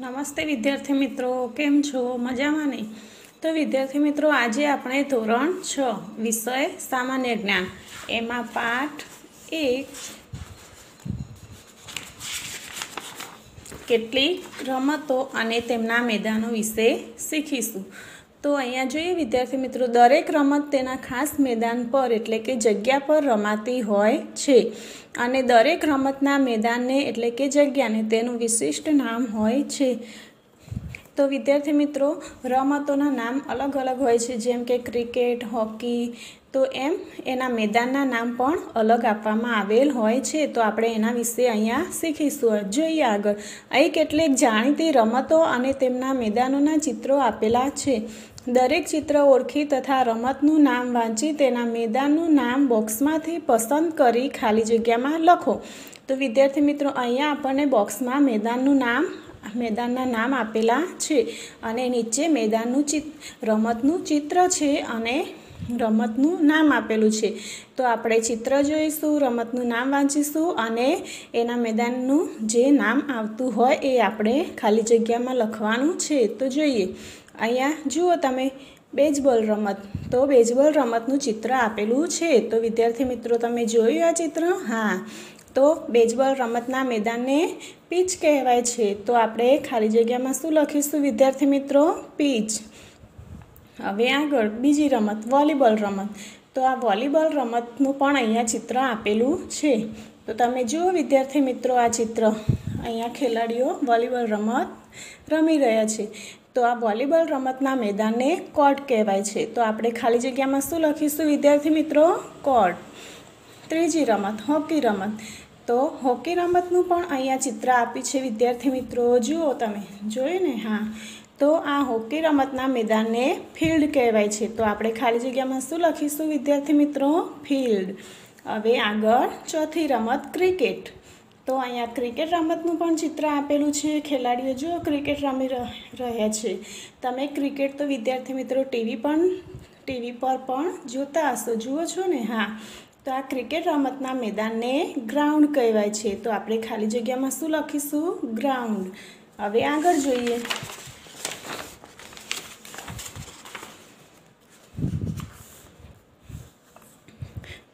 નમસ્તે વિદ્યાર્થી મિત્રો, કેમ છો? મજામાં નહીં તો વિદ્યાર્થી મિત્રો, આજે આપણે ધોરણ છ, વિષય સામાન્ય જ્ઞાન. એમાં પાઠ એક, કેટલીક રમતો અને તેમના મેદાનો વિશે શીખીશું. તો અહીંયા જોઈએ વિદ્યાર્થી મિત્રો, દરેક રમત તેના ખાસ મેદાન પર એટલે કે જગ્યા પર રમાતી હોય છે. અને દરેક રમતના મેદાનને એટલે કે જગ્યાને તેનું વિશિષ્ટ નામ હોય છે. તો વિદ્યાર્થી મિત્રો, રમતોના નામ અલગ અલગ હોય છે. જેમ કે ક્રિકેટ, હોકી તો એમ એના મેદાનના નામ પણ અલગ આપવામાં આવેલ હોય છે. તો આપણે એના વિશે અહીંયા શીખીશું. જોઈએ આગળ. અહીં કેટલીક જાણીતી રમતો અને તેમના મેદાનોના ચિત્રો આપેલા છે. દરેક ચિત્ર ઓળખી તથા રમતનું નામ વાંચી તેના મેદાનનું નામ બોક્સમાંથી પસંદ કરી ખાલી જગ્યામાં લખો. તો વિદ્યાર્થી મિત્રો, અહીંયા આપણને બોક્સમાં મેદાનનું નામ, મેદાનના નામ આપેલા છે અને નીચે મેદાનનું ચિત, રમતનું ચિત્ર છે અને રમતનું નામ આપેલું છે. તો આપણે ચિત્ર જોઈશું, રમતનું નામ વાંચીશું અને એના મેદાનનું જે નામ આવતું હોય એ આપણે ખાલી જગ્યામાં લખવાનું છે તો જોઈએ. અહીંયા જુઓ તમે બેઝબોલ રમત. તો બેઝબોલ રમતનું ચિત્ર આપેલું છે. તો વિદ્યાર્થી મિત્રો, તમે જોયું આ ચિત્ર? હા. તો બેઝબોલ રમતના મેદાનને પીચ કહેવાય છે. તો આપણે ખાલી જગ્યામાં શું લખીશું વિદ્યાર્થી મિત્રો? પીચ હવે આગળ બીજી રમત, વોલીબોલ રમત. તો આ વોલીબોલ રમતનું પણ અહીંયા ચિત્ર આપેલું છે. તો તમે જુઓ વિદ્યાર્થી મિત્રો આ ચિત્ર. અહીંયા ખેલાડીઓ વોલીબોલ રમત રમી રહ્યા છે. તો આ વોલીબોલ રમતના મેદાનને કોર્ટ કહેવાય છે. તો આપણે ખાલી જગ્યામાં શું લખીશું વિદ્યાર્થી મિત્રો? કોર્ટ. ત્રીજી રમત, હોકી રમત. તો હોકી રમતનું પણ અહીંયા ચિત્ર આપ્યું છે વિદ્યાર્થી મિત્રો. જુઓ તમે. જોયું ને? હા. તો આ હોકી રમતના મેદાનને ફિલ્ડ કહેવાય છે. તો આપણે ખાલી જગ્યામાં શું લખીશું વિદ્યાર્થી મિત્રો? ફિલ્ડ. હવે આગળ ચોથી રમત ક્રિકેટ. તો અહીંયા ક્રિકેટ રમતનું પણ ચિત્ર આપેલું છે. ખેલાડીઓ જો ક્રિકેટ રમી રહ્યા છે. તમે ક્રિકેટ તો વિદ્યાર્થી મિત્રો ટીવી પણ, ટીવી પર પણ જોતા હશો. જુઓ છો ને? હા. તો આ ક્રિકેટ રમતના મેદાનને ગ્રાઉન્ડ કહેવાય છે. તો આપણે ખાલી જગ્યામાં શું લખીશું? ગ્રાઉન્ડ. હવે આગળ જોઈએ.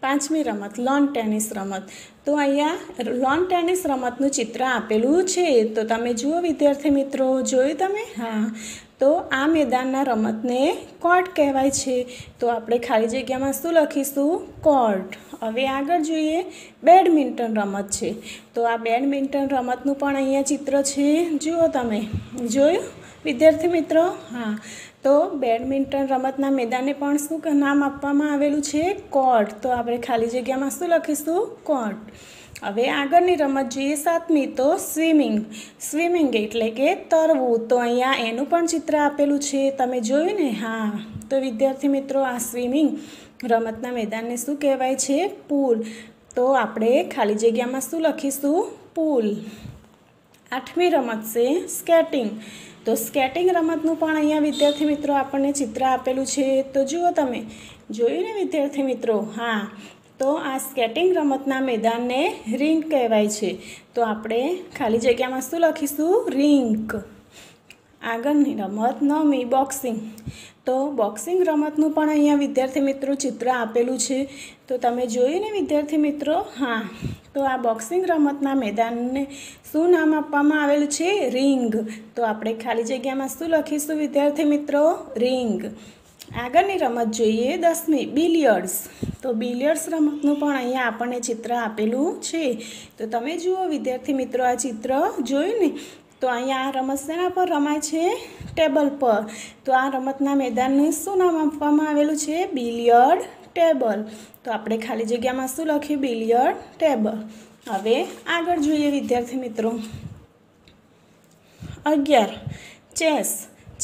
પાંચમી રમત લોન ટેનિસ રમત. તો અહીંયા લોન ટેનિસ રમતનું ચિત્ર આપેલું છે. તો તમે જુઓ વિદ્યાર્થી મિત્રો, જોયું તમે? હા. તો આ મેદાનના રમતને કોર્ટ કહેવાય છે. તો આપણે ખાલી જગ્યામાં શું લખીશું? કોર્ટ હવે આગળ જોઈએ બેડમિન્ટન રમત છે. તો આ બેડમિન્ટન રમતનું પણ અહીંયા ચિત્ર છે. જુઓ તમે. જોયું? વિદ્યાર્થી મિત્રો? હા. તો બેડમિન્ટન રમતના મેદાનને પણ શું નામ આપવામાં આવેલું છે? કોર્ટ. તો આપણે ખાલી જગ્યામાં શું લખીશું? કોર્ટ. હવે આગળની રમત જોઈએ સાતમી. તો સ્વિમિંગ. સ્વિમિંગ એટલે કે તરવું. તો અહીંયા એનું પણ ચિત્ર આપેલું છે. તમે જોયું ને? હા. તો વિદ્યાર્થી મિત્રો, આ સ્વિમિંગ રમતના મેદાનને શું કહેવાય છે? પુલ. તો આપણે ખાલી જગ્યામાં શું લખીશું? પુલ. આઠમી રમત છે સ્કેટિંગ. તો સ્કેટિંગ રમતનું પણ અહીંયા વિદ્યાર્થી મિત્રો આપણને ચિત્ર આપેલું છે. તો જુઓ તમે જોયું ને વિદ્યાર્થી મિત્રો, હા, તો આ સ્કેટિંગ રમતના મેદાનને રિંક કહેવાય છે. તો આપણે ખાલી જગ્યામાં શું લખીશું? રિંક આગળની રમત નમી, બોક્સિંગ. તો બોક્સિંગ રમતનું પણ અહીંયા વિદ્યાર્થી મિત્રો ચિત્ર આપેલું છે. તો તમે જોયું ને વિદ્યાર્થી મિત્રો? હા. તો આ બોક્સિંગ રમતના મેદાનને શું નામ આપવામાં આવેલું છે? રિંગ તો આપણે ખાલી જગ્યામાં શું લખીશું વિદ્યાર્થી મિત્રો? રિંગ આગળની રમત જોઈએ દસમી બિલિયર્ડ્સ તો બિલિયર્ડ્સ રમતનું પણ અહીંયા આપણને ચિત્ર આપેલું છે. તો તમે જુઓ વિદ્યાર્થી મિત્રો આ ચિત્ર જોયું ને? તો અહીંયા આ રમત શેના પર રમાય છે? ટેબલ પર. તો આ રમતના મેદાનને શું નામ આપવામાં આવેલું છે? બિલિયર્ડ ટેબલ તો આપણે ખાલી જગ્યામાં શું લખ્યું? બિલિયર્ડ ટેબલ હવે આગળ જોઈએ વિદ્યાર્થી મિત્રો. અગિયાર. ચેસ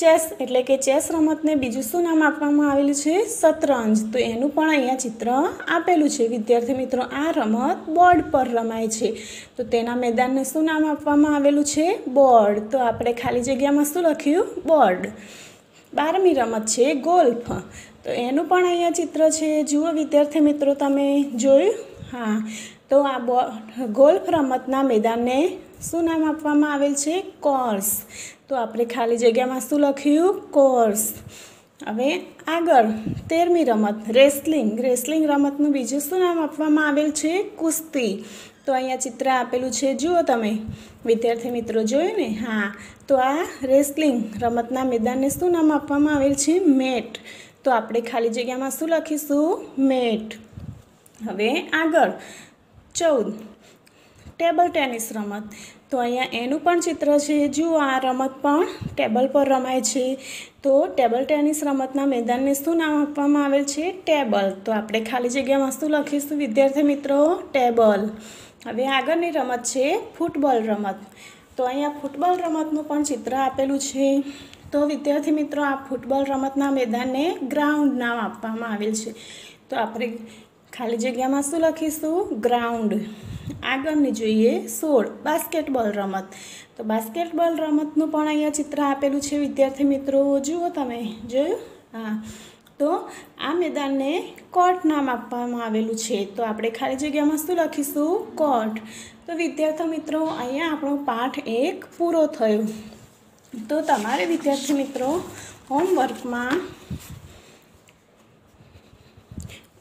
ચેસ એટલે કે ચેસ રમતને બીજું શું નામ આપવામાં આવેલું છે? શતરંજ. તો એનું પણ અહીંયા ચિત્ર આપેલું છે. વિદ્યાર્થી મિત્રો, આ રમત બોર્ડ પર રમાય છે. તો તેના મેદાનને શું નામ આપવામાં આવેલું છે? બોર્ડ. તો આપણે ખાલી જગ્યામાં શું લખ્યું? બોર્ડ. બારમી રમત છે ગોલ્ફ. તો એનું પણ અહીંયા ચિત્ર છે. જુઓ વિદ્યાર્થી મિત્રો, તમે જોયું? હા. તો આ ગોલ્ફ રમતના મેદાનને શું નામ આપવામાં આવેલ છે? કોર્સ. તો આપણે ખાલી જગ્યામાં શું લખ્યું? કોર્સ. હવે આગળ, તેરમી રમત, રેસલિંગ. રેસલિંગ રમતનું બીજું શું નામ આપવામાં આવેલ છે? કુસ્તી. તો અહીંયા ચિત્ર આપેલું છે, જુઓ તમે. વિદ્યાર્થી મિત્રો, જોયું ને? હા. તો આ રેસલિંગ રમતના મેદાનને શું નામ આપવામાં આવેલ છે? મેટ. તો આપણે ખાલી જગ્યામાં શું લખીશું? મેટ. હવે આગળ, ચૌદ. ટેબલ ટેનિસ રમત. તો અહીંયા એનું પણ ચિત્ર છે. જુઓ આ રમત પણ ટેબલ પર રમાય છે, તો ટેબલ ટેનિસ રમતના મેદાનને શું નામ આપવામાં આવેલ છે? ટેબલ. તો આપણે ખાલી જગ્યામાં શું લખીશું. વિદ્યાર્થી મિત્રો, ટેબલ. હવે આગળની રમત છે ફૂટબોલ રમત. તો અહીંયા ફૂટબોલ રમતનું પણ ચિત્ર આપેલું છે. તો વિદ્યાર્થી મિત્રો, આ ફૂટબોલ રમતના મેદાનને ગ્રાઉન્ડ નામ આપવામાં આવેલ છે. તો આપણે ખાલી જગ્યામાં શું લખીશું? ગ્રાઉન્ડ. આગળની જોઈએ સોળ, બાસ્કેટબોલ રમત. તો બાસ્કેટબોલ રમતનું પણ અહીંયા ચિત્ર આપેલું છે, વિદ્યાર્થી મિત્રો. જુઓ તમે, જોયું? હા. તો આ મેદાનને કોર્ટ નામ આપવામાં આવેલું છે. તો આપણે ખાલી જગ્યામાં શું લખીશું, કોર્ટ. તો વિદ્યાર્થી મિત્રો, અહીંયા આપણો પાઠ એક પૂરો થયો. તો તમારે વિદ્યાર્થી મિત્રો, હોમવર્કમાં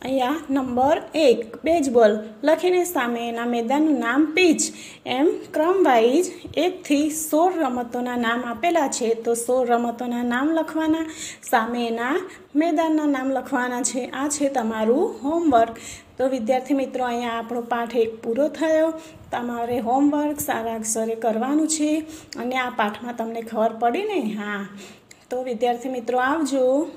અહીંયા નંબર એક બેઝબોલ લખીને સામે એના મેદાનનું નામ પીચ એમ ક્રમવાઇઝ એકથી સોળ રમતોના નામ આપેલા છે. તો સોળ રમતોના નામ લખવાના, સામે એના મેદાનના નામ લખવાના છે. આ છે તમારું હોમવર્ક તો વિદ્યાર્થી મિત્રો, અહીંયા આપણો પાઠ એક પૂરો થયો. તમારે હોમવર્ક સારા અક્ષરે કરવાનું છે. અને આ પાઠમાં તમને ખબર પડી ને? હા. તો વિદ્યાર્થી મિત્રો, આવજો.